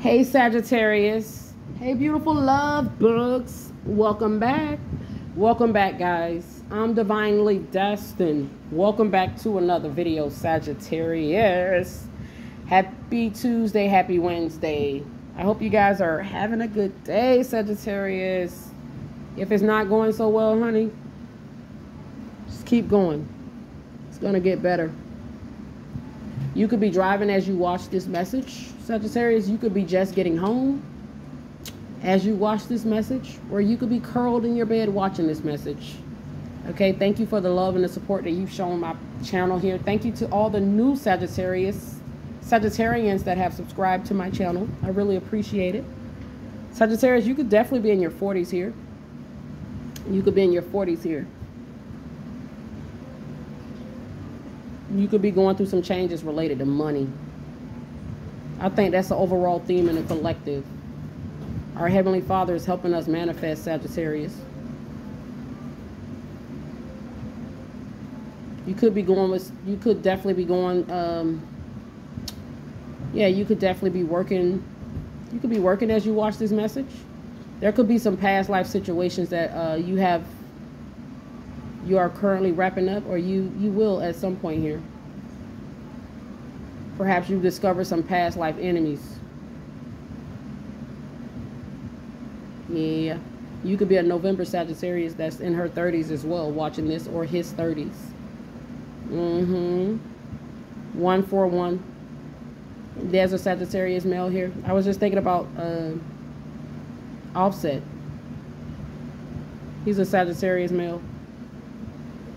Hey Sagittarius. Hey beautiful love books. Welcome back. Welcome back guys. I'm divinely destined. Welcome back to another video Sagittarius. Happy Tuesday, happy Wednesday. I hope you guys are having a good day Sagittarius. If it's not going so well, honey, just keep going. It's going to get better. You could be driving as you watch this message, Sagittarius. You could be just getting home as you watch this message, or you could be curled in your bed watching this message. Okay, thank you for the love and the support that you've shown my channel here. Thank you to all the new Sagittarius, Sagittarians that have subscribed to my channel. I really appreciate it. Sagittarius, you could definitely be in your 40s here. You could be in your 40s here. you could be going through some changes related to money. I think that's the overall theme in the collective. Our Heavenly Father is helping us manifest Sagittarius. You could be going with, you could definitely be going, um, yeah, you could definitely be working, you could be working as you watch this message. There could be some past life situations that uh, you have you are currently wrapping up or you you will at some point here perhaps you discover some past life enemies. Yeah. You could be a november sagittarius that's in her 30s as well watching this or his 30s mm-hmm. 141 there's a sagittarius male here. I was just thinking about uh, offset. He's a sagittarius male.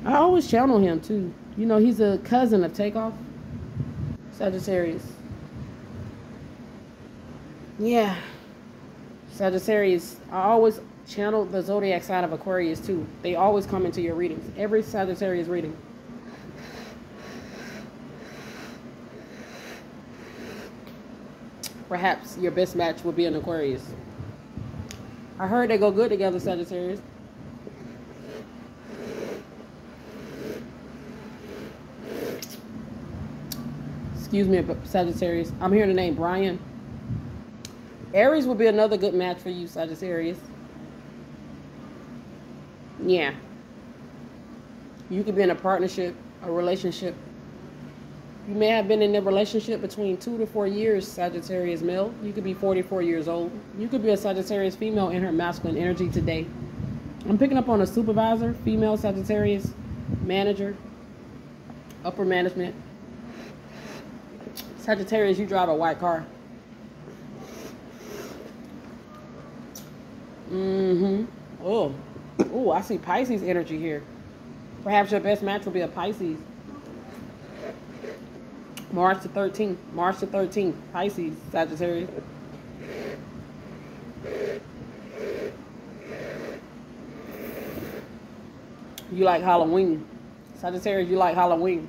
I always channel him too. You know, he's a cousin of Takeoff. Sagittarius. Yeah. Sagittarius. I always channel the zodiac side of Aquarius too. They always come into your readings. Every Sagittarius reading. Perhaps your best match would be an Aquarius. I heard they go good together, Sagittarius. Excuse me, Sagittarius. I'm hearing the name Brian. Aries would be another good match for you, Sagittarius. Yeah. You could be in a partnership, a relationship. You may have been in a relationship between two to four years, Sagittarius male. You could be 44 years old. You could be a Sagittarius female in her masculine energy today. I'm picking up on a supervisor, female Sagittarius, manager, upper management, Sagittarius, you drive a white car. Mm-hmm. Oh. Oh, I see Pisces energy here. Perhaps your best match will be a Pisces. March the 13th. March the 13th. Pisces, Sagittarius. You like Halloween. Sagittarius, you like Halloween.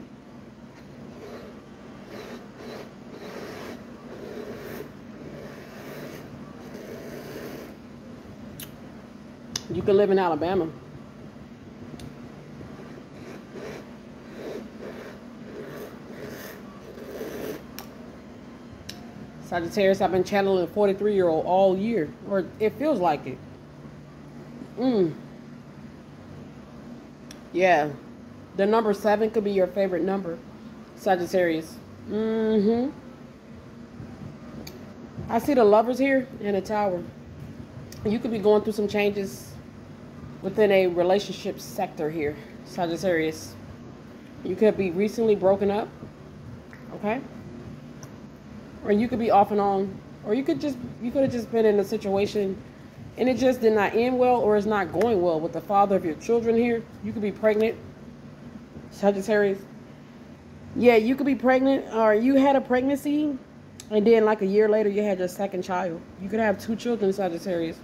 You could live in Alabama. Sagittarius, I've been channeling a 43 year old all year, or it feels like it. Mm. Yeah. The number seven could be your favorite number, Sagittarius. Mm hmm. I see the lovers here in a tower. You could be going through some changes within a relationship sector here, Sagittarius. You could be recently broken up, okay? Or you could be off and on, or you could just you could have just been in a situation and it just did not end well or it's not going well with the father of your children here. You could be pregnant, Sagittarius. Yeah, you could be pregnant or you had a pregnancy and then like a year later you had your second child. You could have two children, Sagittarius.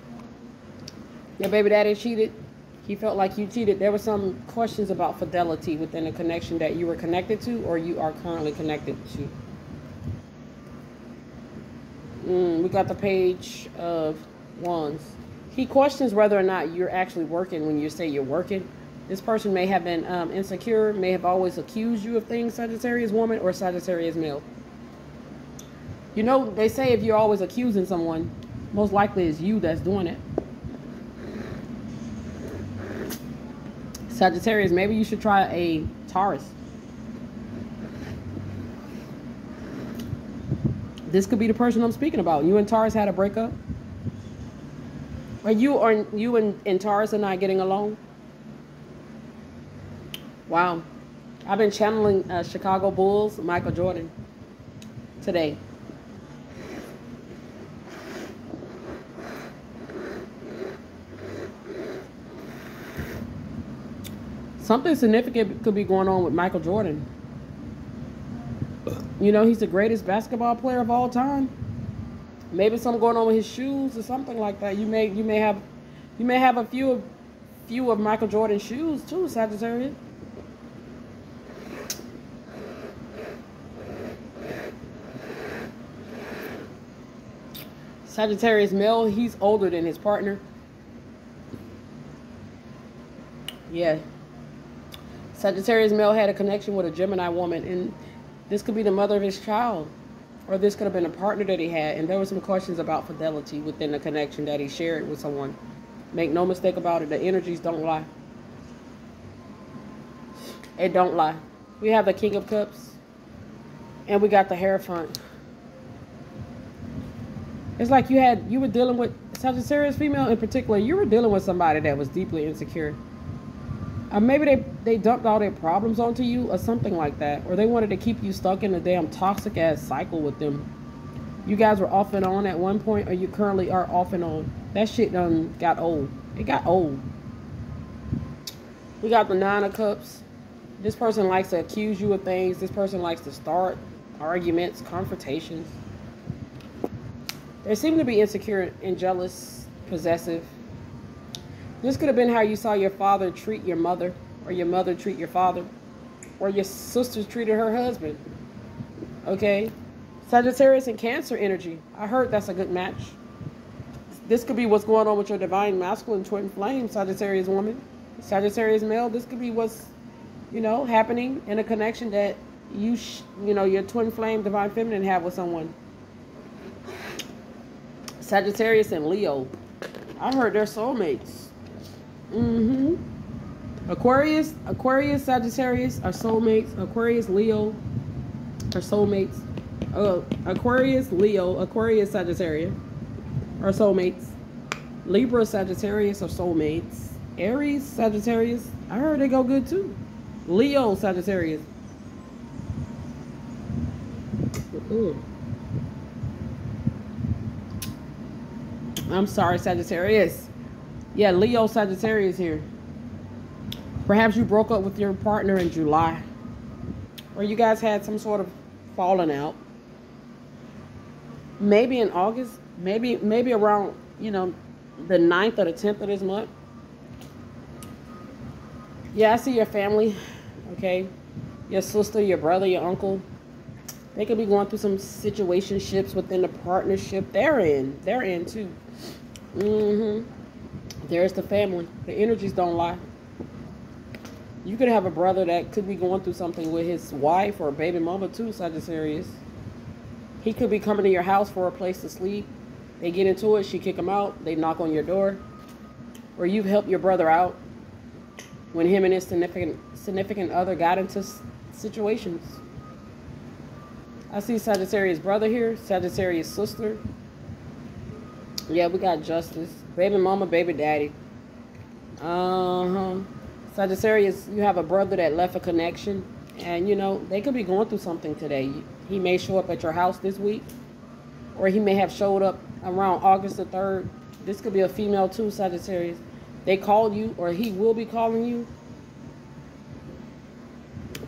Your baby daddy cheated he felt like you cheated. There were some questions about fidelity within the connection that you were connected to or you are currently connected to. Mm, we got the page of wands. He questions whether or not you're actually working when you say you're working. This person may have been um, insecure, may have always accused you of things, Sagittarius woman or Sagittarius male. You know, they say if you're always accusing someone, most likely it's you that's doing it. Sagittarius, maybe you should try a Taurus. This could be the person I'm speaking about. You and Taurus had a breakup. Are you or you and, and Taurus are not getting along? Wow. I've been channeling uh, Chicago Bulls, Michael Jordan, today. Something significant could be going on with Michael Jordan. You know, he's the greatest basketball player of all time. Maybe something going on with his shoes or something like that. You may you may have you may have a few of few of Michael Jordan's shoes too, Sagittarius. Sagittarius male, he's older than his partner. Yeah, Sagittarius male had a connection with a Gemini woman, and this could be the mother of his child, or this could have been a partner that he had. And there were some questions about fidelity within the connection that he shared with someone. Make no mistake about it, the energies don't lie. It don't lie. We have the King of Cups, and we got the Hierophant. It's like you had you were dealing with Sagittarius female in particular. You were dealing with somebody that was deeply insecure maybe they, they dumped all their problems onto you or something like that. Or they wanted to keep you stuck in a damn toxic ass cycle with them. You guys were off and on at one point or you currently are off and on. That shit done got old. It got old. We got the nine of cups. This person likes to accuse you of things. This person likes to start arguments, confrontations. They seem to be insecure and jealous, possessive. This could have been how you saw your father treat your mother, or your mother treat your father, or your sister treated her husband. Okay? Sagittarius and Cancer energy. I heard that's a good match. This could be what's going on with your divine masculine twin flame, Sagittarius woman. Sagittarius male, this could be what's, you know, happening in a connection that you, you know, your twin flame, divine feminine have with someone. Sagittarius and Leo. I heard they're soulmates. Mm-hmm. Aquarius, Aquarius, Sagittarius are soulmates. Aquarius, Leo are soulmates. Uh, Aquarius, Leo, Aquarius, Sagittarius are soulmates. Libra, Sagittarius are soulmates. Aries, Sagittarius, I heard they go good too. Leo, Sagittarius. I'm sorry, Sagittarius. Yeah, Leo Sagittarius here. Perhaps you broke up with your partner in July. Or you guys had some sort of falling out. Maybe in August. Maybe maybe around, you know, the 9th or the 10th of this month. Yeah, I see your family. Okay. Your sister, your brother, your uncle. They could be going through some situationships within the partnership they're in. They're in too. Mm-hmm. There's the family. The energies don't lie. You could have a brother that could be going through something with his wife or baby mama too, Sagittarius. He could be coming to your house for a place to sleep. They get into it, she kick him out, they knock on your door. Or you've helped your brother out when him and his significant significant other got into situations. I see Sagittarius brother here, Sagittarius sister. Yeah, we got justice. Baby mama, baby daddy. Uh-huh. Sagittarius, you have a brother that left a connection. And, you know, they could be going through something today. He may show up at your house this week. Or he may have showed up around August the 3rd. This could be a female too, Sagittarius. They called you, or he will be calling you.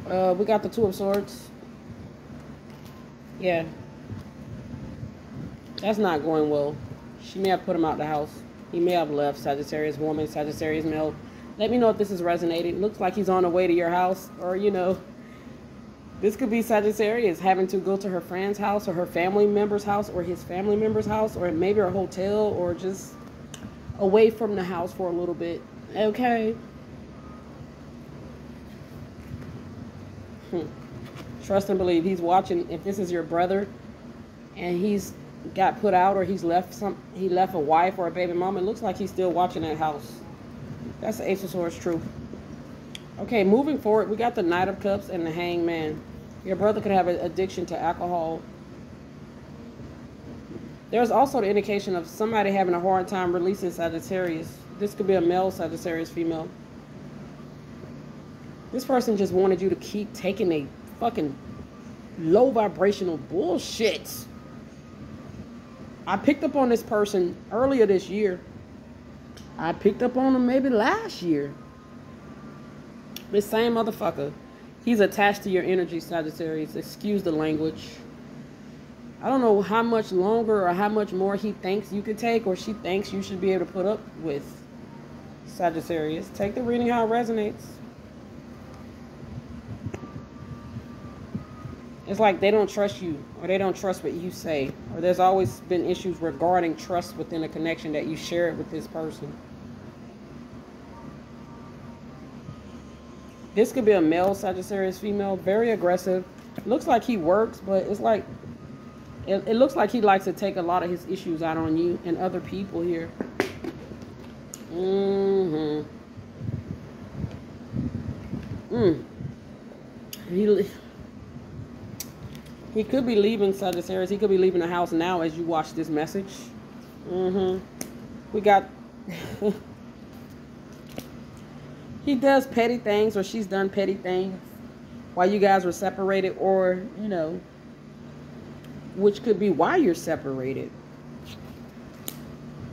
Uh, we got the Two of Swords. Yeah. That's not going well. She may have put him out the house. He may have left Sagittarius woman, Sagittarius male. Let me know if this is resonating. Looks like he's on the way to your house, or you know, this could be Sagittarius having to go to her friend's house or her family member's house or his family member's house or maybe a hotel or just away from the house for a little bit. Okay. Hmm. Trust and believe. He's watching. If this is your brother, and he's got put out or he's left some he left a wife or a baby mama. It looks like he's still watching that house. That's the Ace of Swords truth. Okay, moving forward, we got the Knight of Cups and the Hangman. Your brother could have an addiction to alcohol. There's also the indication of somebody having a hard time releasing Sagittarius. This could be a male Sagittarius, female. This person just wanted you to keep taking a fucking low vibrational bullshit. I picked up on this person earlier this year. I picked up on him maybe last year. This same motherfucker. He's attached to your energy, Sagittarius. Excuse the language. I don't know how much longer or how much more he thinks you could take or she thinks you should be able to put up with, Sagittarius. Take the reading how it resonates. It's like they don't trust you or they don't trust what you say. Or there's always been issues regarding trust within a connection that you share it with this person. This could be a male Sagittarius, female, very aggressive. Looks like he works, but it's like it, it looks like he likes to take a lot of his issues out on you and other people here. Mm-hmm. Mm. He he could be leaving Sagittarius. He could be leaving the house now as you watch this message. Mm-hmm. We got... he does petty things or she's done petty things while you guys were separated or, you know, which could be why you're separated.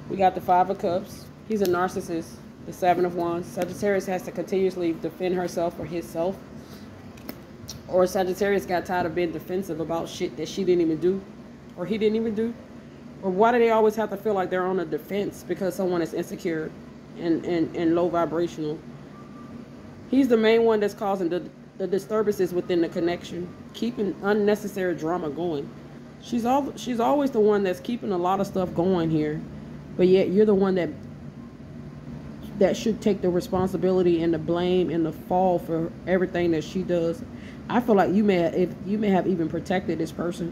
We got the Five of Cups. He's a narcissist. The Seven of Wands. Sagittarius has to continuously defend herself or himself or Sagittarius got tired of being defensive about shit that she didn't even do or he didn't even do. Or why do they always have to feel like they're on a defense because someone is insecure and, and, and low vibrational? He's the main one that's causing the, the disturbances within the connection, keeping unnecessary drama going. She's all she's always the one that's keeping a lot of stuff going here. But yet you're the one that that should take the responsibility and the blame and the fall for everything that she does I feel like you may if you may have even protected this person.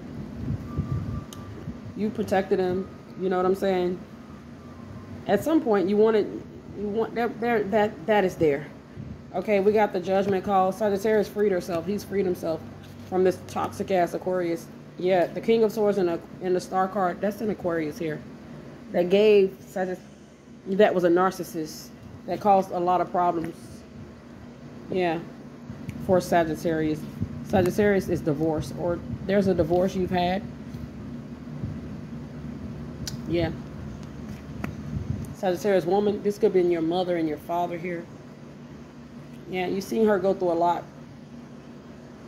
You protected him. You know what I'm saying? At some point, you wanted you want that there that that is there. Okay, we got the judgment call. Sagittarius freed herself. He's freed himself from this toxic ass Aquarius. Yeah, the King of Swords in a in the star card. That's an Aquarius here. That gave Sagittarius. That was a narcissist. That caused a lot of problems. Yeah for Sagittarius. Sagittarius is divorce, or there's a divorce you've had. Yeah. Sagittarius woman, this could be in your mother and your father here. Yeah, you've seen her go through a lot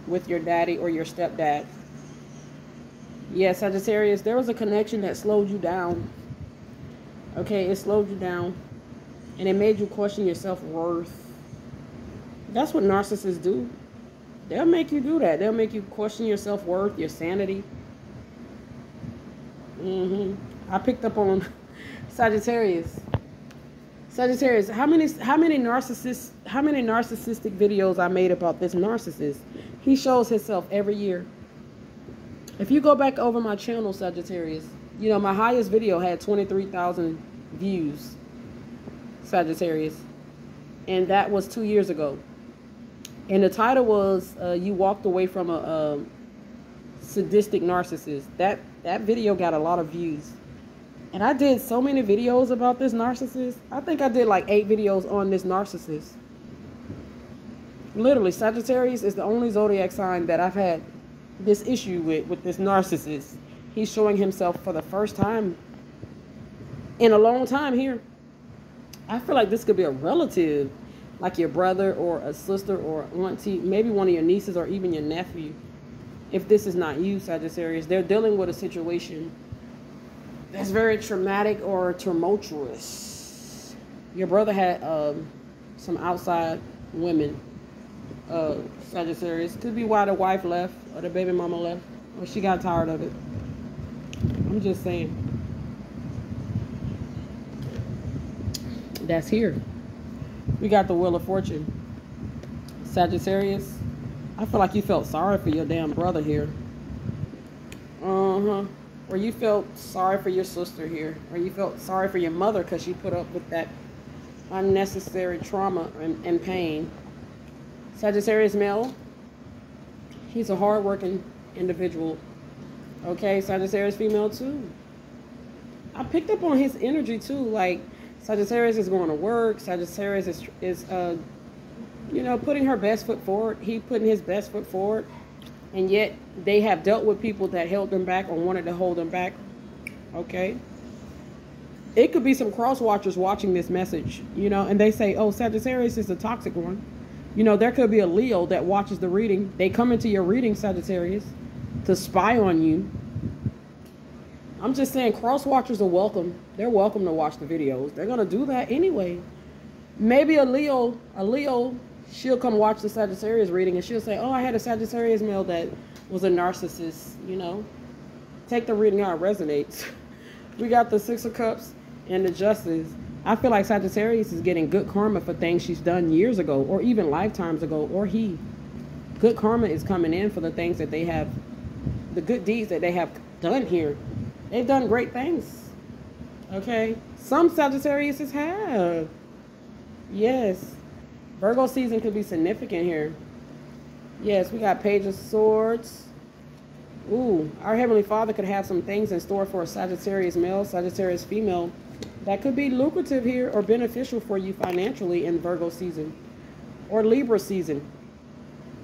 with your daddy or your stepdad. Yeah, Sagittarius, there was a connection that slowed you down. Okay, it slowed you down. And it made you question your self-worth that's what narcissists do. They'll make you do that. They'll make you question your self worth, your sanity. Mm-hmm. I picked up on Sagittarius. Sagittarius, how many how many narcissists how many narcissistic videos I made about this narcissist? He shows himself every year. If you go back over my channel, Sagittarius, you know my highest video had 23,000 views. Sagittarius. And that was two years ago and the title was uh, "You Walked Away from a, a Sadistic Narcissist." That that video got a lot of views, and I did so many videos about this narcissist. I think I did like eight videos on this narcissist. Literally, Sagittarius is the only zodiac sign that I've had this issue with with this narcissist. He's showing himself for the first time in a long time here. I feel like this could be a relative like your brother or a sister or auntie, maybe one of your nieces or even your nephew, if this is not you, Sagittarius, they're dealing with a situation that's very traumatic or tumultuous. Your brother had um, some outside women, uh, Sagittarius. Could be why the wife left or the baby mama left or she got tired of it. I'm just saying. That's here. We got the Wheel of Fortune. Sagittarius, I feel like you felt sorry for your damn brother here. Uh-huh. or you felt sorry for your sister here, or you felt sorry for your mother because she put up with that unnecessary trauma and, and pain. Sagittarius male, he's a hardworking individual. Okay, Sagittarius female too. I picked up on his energy too. Like Sagittarius is going to work. Sagittarius is is uh, you know, putting her best foot forward. He putting his best foot forward and yet they have dealt with people that held them back or wanted to hold them back. Okay. It could be some cross watchers watching this message, you know, and they say, oh, Sagittarius is a toxic one. You know, there could be a Leo that watches the reading. They come into your reading, Sagittarius, to spy on you. I'm just saying, cross watchers are welcome. They're welcome to watch the videos. They're going to do that anyway. Maybe a Leo, a Leo she'll come watch the Sagittarius reading and she'll say, Oh, I had a Sagittarius male that was a narcissist, you know. Take the reading it resonates. we got the Six of Cups and the Justice. I feel like Sagittarius is getting good karma for things she's done years ago or even lifetimes ago, or he. Good karma is coming in for the things that they have, the good deeds that they have done here. They've done great things. Okay? Some Sagittarius have. Yes. Virgo season could be significant here. Yes, we got Page of Swords. Ooh, our Heavenly Father could have some things in store for a Sagittarius male, Sagittarius female. That could be lucrative here or beneficial for you financially in Virgo season. Or Libra season.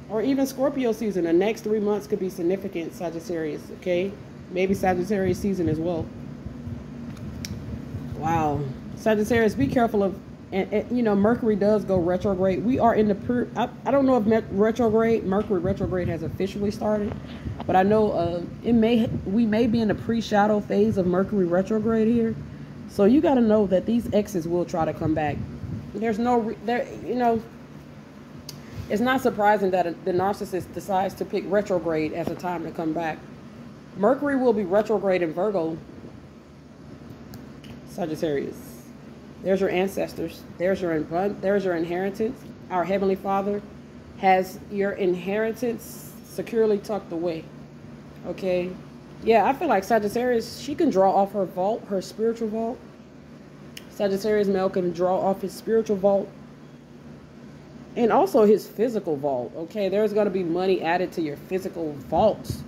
Or even Scorpio season. The next three months could be significant, Sagittarius, okay? Maybe Sagittarius season as well. Wow. Sagittarius, be careful of and, and, you know mercury does go retrograde we are in the per I, I don't know if retrograde mercury retrograde has officially started but i know uh, it may we may be in the pre-shadow phase of mercury retrograde here so you got to know that these exes will try to come back there's no there you know it's not surprising that the narcissist decides to pick retrograde as a time to come back mercury will be retrograde in virgo sagittarius there's your ancestors. There's your there's your inheritance. Our heavenly Father has your inheritance securely tucked away. Okay? Yeah, I feel like Sagittarius, she can draw off her vault, her spiritual vault. Sagittarius male can draw off his spiritual vault and also his physical vault. Okay, there's going to be money added to your physical vaults.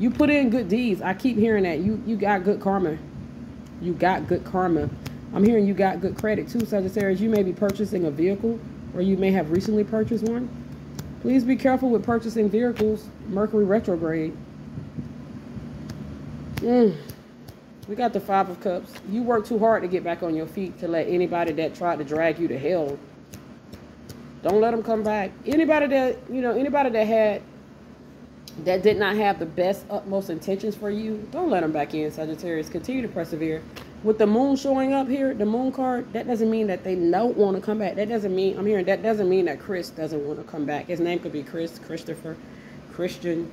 You put in good deeds. I keep hearing that. You you got good karma. You got good karma. I'm hearing you got good credit too, Sagittarius. You may be purchasing a vehicle or you may have recently purchased one. Please be careful with purchasing vehicles. Mercury retrograde. Mm. We got the Five of Cups. You work too hard to get back on your feet to let anybody that tried to drag you to hell. Don't let them come back. Anybody that, you know, anybody that had, that did not have the best, utmost intentions for you, don't let them back in, Sagittarius. Continue to persevere with the moon showing up here, the moon card, that doesn't mean that they don't want to come back. That doesn't mean, I'm hearing, that doesn't mean that Chris doesn't want to come back. His name could be Chris, Christopher, Christian,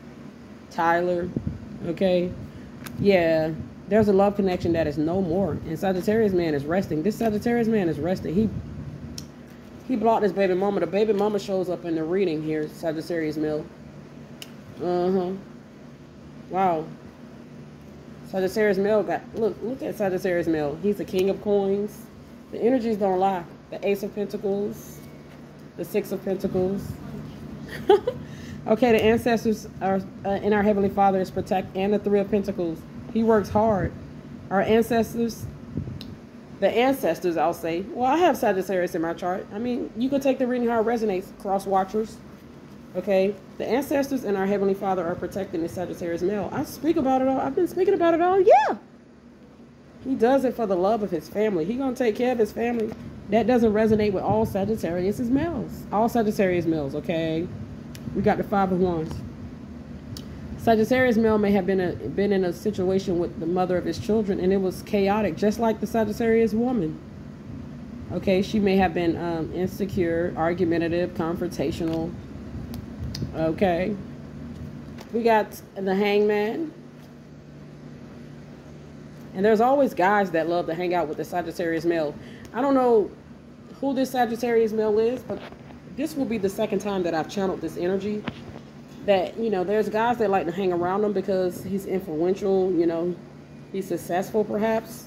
Tyler, okay? Yeah, there's a love connection that is no more. And Sagittarius man is resting. This Sagittarius man is resting. He he blocked his baby mama. The baby mama shows up in the reading here, Sagittarius male. Uh-huh. Wow. Sagittarius male got look look at Sagittarius male. He's the king of coins. The energies don't lie. The ace of pentacles, the six of pentacles. okay, the ancestors are uh, in our heavenly Father is protect and the three of pentacles. He works hard. Our ancestors, the ancestors, I'll say. Well, I have Sagittarius in my chart. I mean, you can take the reading how it resonates. Cross watchers. Okay, the ancestors and our Heavenly Father are protecting the Sagittarius male. I speak about it all. I've been speaking about it all. Yeah. He does it for the love of his family. He gonna take care of his family. That doesn't resonate with all Sagittarius males. All Sagittarius males, okay? We got the five of wands. Sagittarius male may have been a, been in a situation with the mother of his children and it was chaotic, just like the Sagittarius woman. Okay, she may have been um, insecure, argumentative, confrontational, Okay. We got the hangman. And there's always guys that love to hang out with the Sagittarius male. I don't know who this Sagittarius male is, but this will be the second time that I've channeled this energy. That, you know, there's guys that like to hang around him because he's influential, you know. He's successful, perhaps.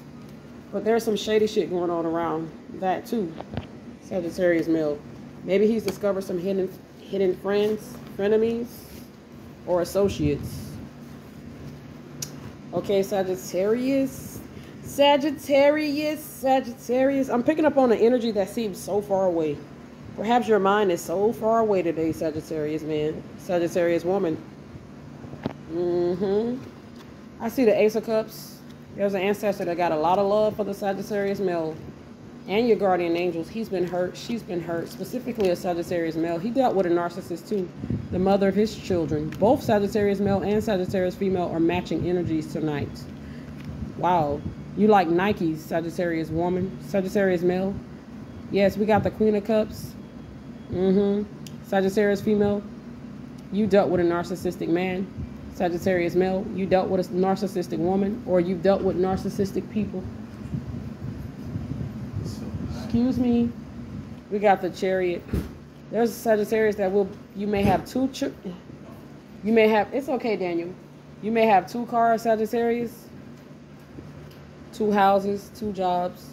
But there's some shady shit going on around that, too. Sagittarius male. Maybe he's discovered some hidden hidden friends, frenemies, or associates. Okay, Sagittarius. Sagittarius, Sagittarius. I'm picking up on an energy that seems so far away. Perhaps your mind is so far away today, Sagittarius man. Sagittarius woman. Mm-hmm. I see the Ace of Cups. There's an ancestor that got a lot of love for the Sagittarius male and your guardian angels. He's been hurt. She's been hurt. Specifically a Sagittarius male. He dealt with a narcissist too. The mother of his children. Both Sagittarius male and Sagittarius female are matching energies tonight. Wow. You like Nikes, Sagittarius woman. Sagittarius male. Yes, we got the Queen of Cups. Mm-hmm. Sagittarius female. You dealt with a narcissistic man. Sagittarius male. You dealt with a narcissistic woman. Or you've dealt with narcissistic people. Excuse me. We got the chariot. There's a Sagittarius that will you may have two you may have it's okay, Daniel. You may have two cars, Sagittarius, two houses, two jobs.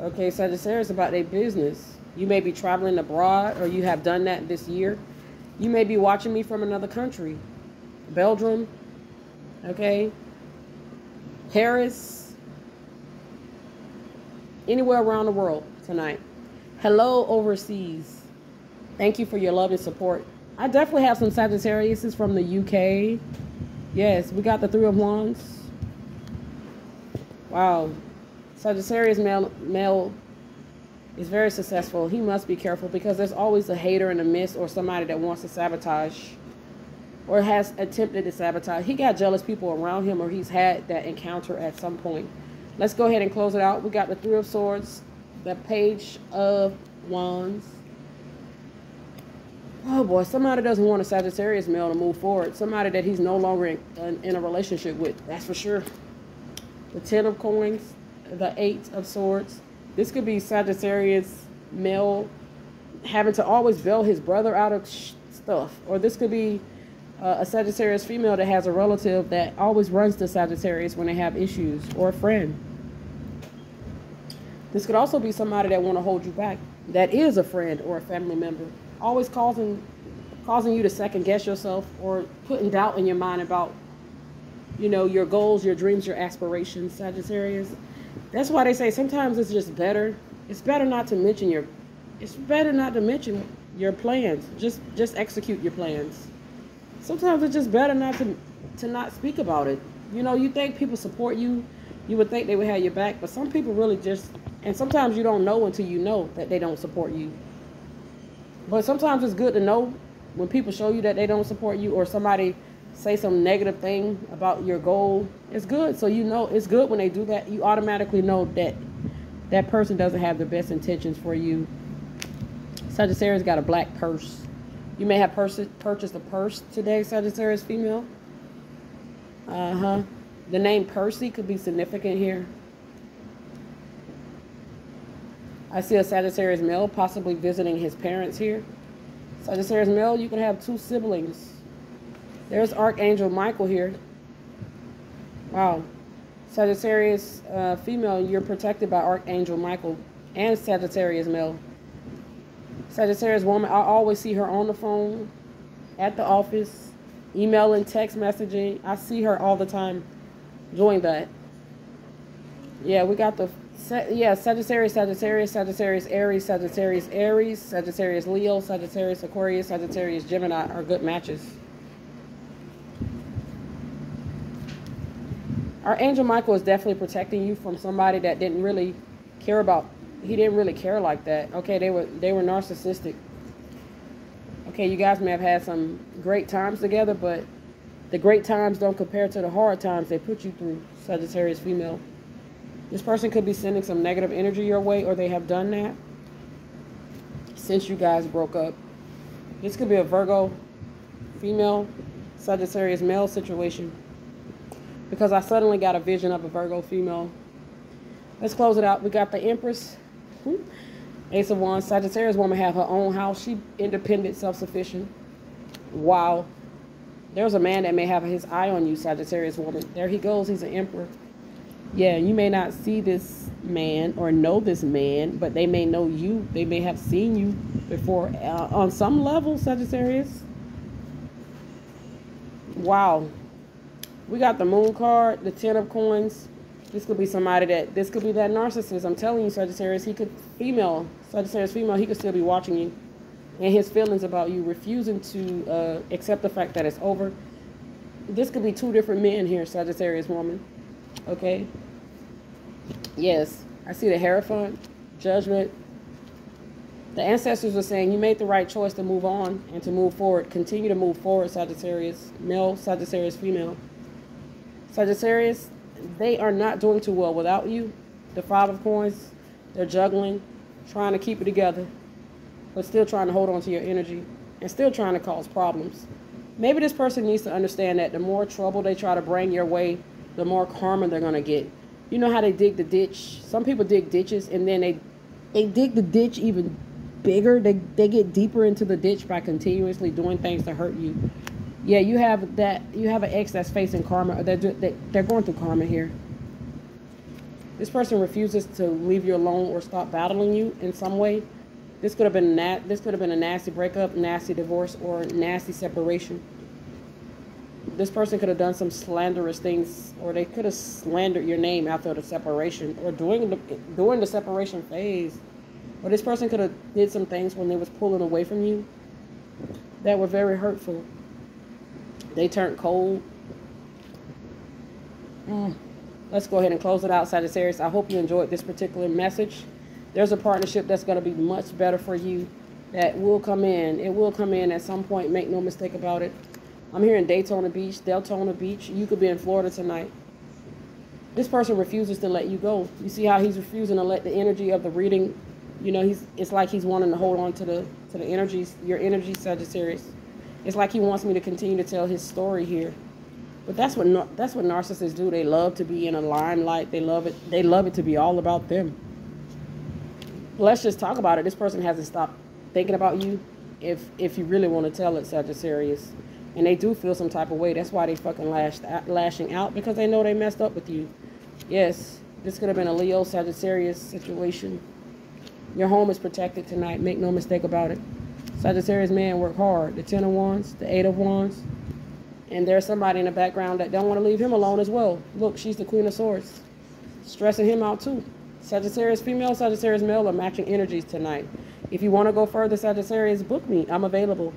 Okay, Sagittarius about their business. You may be traveling abroad or you have done that this year. You may be watching me from another country. Belgium, okay? Paris, anywhere around the world tonight. Hello, overseas. Thank you for your love and support. I definitely have some Sagittariuses from the UK. Yes, we got the Three of Wands. Wow. Sagittarius male, male is very successful. He must be careful because there's always a hater in the midst or somebody that wants to sabotage or has attempted to sabotage. He got jealous people around him or he's had that encounter at some point. Let's go ahead and close it out. We got the Three of Swords, the Page of Wands. Oh boy, somebody doesn't want a Sagittarius male to move forward. Somebody that he's no longer in, in a relationship with, that's for sure. The Ten of Coins, the Eight of Swords. This could be Sagittarius male having to always bail his brother out of stuff. Or this could be uh, a Sagittarius female that has a relative that always runs to Sagittarius when they have issues. Or a friend. This could also be somebody that want to hold you back. That is a friend or a family member. Always causing causing you to second guess yourself or putting doubt in your mind about you know your goals, your dreams, your aspirations, Sagittarius. That's why they say sometimes it's just better. It's better not to mention your it's better not to mention your plans. Just just execute your plans. Sometimes it's just better not to to not speak about it. You know, you think people support you, you would think they would have your back, but some people really just and sometimes you don't know until you know that they don't support you. But sometimes it's good to know when people show you that they don't support you or somebody say some negative thing about your goal. It's good. So you know it's good when they do that. You automatically know that that person doesn't have the best intentions for you. Sagittarius got a black purse. You may have purchased a purse today, Sagittarius female. Uh-huh. The name Percy could be significant here. I see a Sagittarius male possibly visiting his parents here. Sagittarius male, you can have two siblings. There's Archangel Michael here. Wow. Sagittarius uh, female, you're protected by Archangel Michael and Sagittarius male. Sagittarius woman, I always see her on the phone, at the office, emailing, text messaging. I see her all the time doing that. Yeah, we got the yeah, Sagittarius, Sagittarius, Sagittarius, Aries, Sagittarius, Aries, Sagittarius, Leo, Sagittarius, Aquarius, Sagittarius, Gemini are good matches. Archangel Michael is definitely protecting you from somebody that didn't really care about. He didn't really care like that. Okay, they were they were narcissistic. Okay, you guys may have had some great times together, but the great times don't compare to the hard times they put you through. Sagittarius female. This person could be sending some negative energy your way, or they have done that since you guys broke up. This could be a Virgo female, Sagittarius male situation. Because I suddenly got a vision of a Virgo female. Let's close it out. We got the Empress. Hmm. Ace of Wands. Sagittarius woman have her own house. She independent, self-sufficient. Wow. There's a man that may have his eye on you, Sagittarius woman. There he goes. He's an emperor. Yeah, you may not see this man or know this man, but they may know you. They may have seen you before uh, on some level, Sagittarius. Wow. We got the moon card, the ten of coins. This could be somebody that, this could be that narcissist. I'm telling you, Sagittarius, he could, female, Sagittarius female, he could still be watching you. And his feelings about you, refusing to uh, accept the fact that it's over. This could be two different men here, Sagittarius woman. Okay? Yes, I see the Hierophant, Judgment. The ancestors are saying you made the right choice to move on and to move forward. Continue to move forward, Sagittarius. Male, Sagittarius, female. Sagittarius, they are not doing too well without you. The Five of Coins, they're juggling, trying to keep it together, but still trying to hold on to your energy and still trying to cause problems. Maybe this person needs to understand that the more trouble they try to bring your way, the more karma they're going to get. You know how they dig the ditch? Some people dig ditches and then they they dig the ditch even bigger. They they get deeper into the ditch by continuously doing things to hurt you yeah, you have that. You have an ex that's facing karma. They're they're going through karma here. This person refuses to leave you alone or stop battling you in some way. This could have been that. This could have been a nasty breakup, nasty divorce, or nasty separation. This person could have done some slanderous things, or they could have slandered your name after the separation, or during the during the separation phase. Or this person could have did some things when they was pulling away from you that were very hurtful. They turned cold. Mm. Let's go ahead and close it out, Sagittarius. I hope you enjoyed this particular message. There's a partnership that's going to be much better for you that will come in. It will come in at some point. Make no mistake about it. I'm here in Daytona Beach, Deltona Beach. You could be in Florida tonight. This person refuses to let you go. You see how he's refusing to let the energy of the reading, you know, he's it's like he's wanting to hold on to the to the energies, your energy, Sagittarius. It's like he wants me to continue to tell his story here. But that's what that's what narcissists do. They love to be in a limelight. They love it. They love it to be all about them. Let's just talk about it. This person hasn't stopped thinking about you. If if you really want to tell it, Sagittarius, and they do feel some type of way. That's why they fucking lashed lashing out because they know they messed up with you. Yes, this could have been a Leo Sagittarius situation. Your home is protected tonight. Make no mistake about it. Sagittarius man work hard. The Ten of Wands, the Eight of Wands. And there's somebody in the background that don't want to leave him alone as well. Look, she's the Queen of Swords. Stressing him out too. Sagittarius female, Sagittarius male are matching energies tonight. If you want to go further, Sagittarius, book me. I'm available.